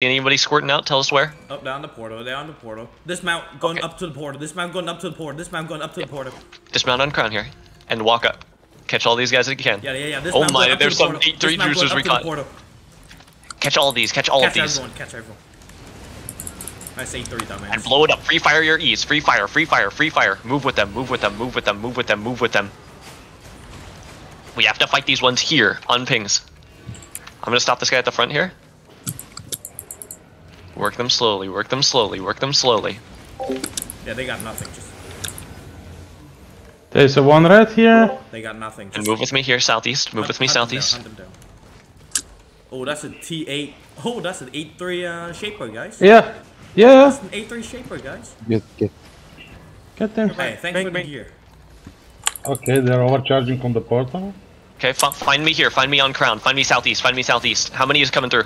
Anybody squirting out? Tell us where. Up down the portal. They're the portal. This mount going Okay. up to the portal. This mount going up to the portal. This mount going up to the portal. Dismount on crown here and walk up. Catch all these guys if you can. Yeah, yeah, yeah. This Oh my, going up to there's the some 8-3 This juicers we caught. Catch all of these. Catch all Catch of these. everyone. Catch everyone. I say three dumbass. And blow it up. Free fire your E's. Free fire. Free fire. Free fire. Move with them. Move with them. Move with them. Move with them. Move with them. We have to fight these ones here on pings. I'm gonna stop this guy at the front here. Work them slowly. Work them slowly. Work them slowly. Yeah, they got nothing. Just There's a one red here. they got nothing. And move with me here, southeast. Move with me, hunt them down, southeast. hunt them down. Oh, that's a T8. Oh, that's an 8-3 uh, shaper, guys. Yeah. Yeah. That's an 8-3 shaper, guys. Get, get. Get them. Hey, thanks Bang, for the bang. gear. Okay, they're overcharging from the portal. Okay, fi- find me here. Find me on crown. Find me southeast. Find me southeast. How many is coming through?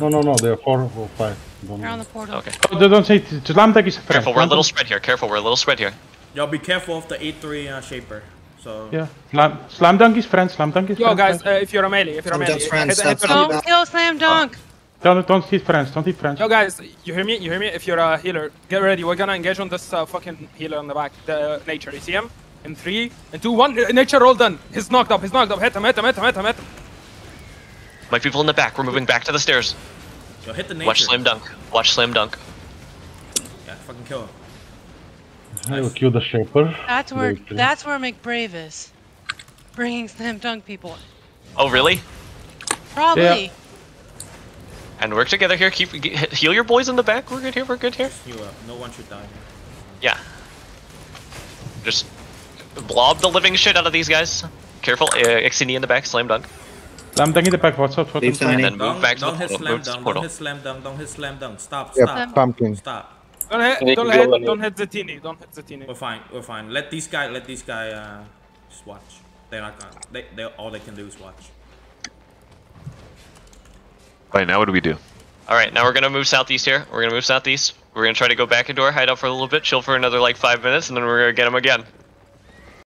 No, no, no, they're four or five. Don't They're on the portal. Okay. Oh, don't say it. Slam tag is a friend. Careful, we're a little spread here. Careful, we're a little spread here. Y'all be careful of the 8-3 uh, shaper. So Yeah. Slam, slam dunk is friend. Slam dunk is Yo, friend. guys, uh, if you're a melee, if you're a melee, friends, hit, hit that's. Don't kill Slam Dunk! Don't, don't hit friends. Don't hit friends. Yo, guys, you hear me? You hear me? If you're a healer, get ready. We're gonna engage on this uh, fucking healer on the back. The nature. You see him? In three, and two, one. Uh, Nature all done. He's knocked up. He's knocked up. Hit him. Hit him. Hit him. Hit him. Hit him. My people in the back. We're moving back to the stairs. Yo, hit the nature. Watch slam dunk. Watch slam dunk. Yeah, fucking kill him. I will kill the shaper. That's where Very clear. that's where McBrave is. Bringing Slam Dunk people. Oh, really? Probably. And work together here. Keep ge- heal your boys in the back. We're good here. We're good here. You up. No one should die. Yeah. Just blob the living shit out of these guys. Careful, uh, Xini in the back. Slam dunk. Slam dunk in the back. What's up? What's Leave up? them And in. then move Don't, back to the hit portal. slam Move to the dunk. Don't hit slam dunk. Don't hit slam dunk. Stop. Yep, Stop. pumpkin. Stop. Don't hit. Don't hit. Don't hit the teeny. Don't hit the teeny. We're fine. We're fine. Let these guy. Let these guy. Uh, just watch. They're not gonna. They. They. All they can do is watch. Right now, what do we do? All right, now we're gonna move southeast here. We're gonna move southeast. We're gonna try to go back into our hideout for a little bit, chill for another like five minutes, and then we're gonna get them again.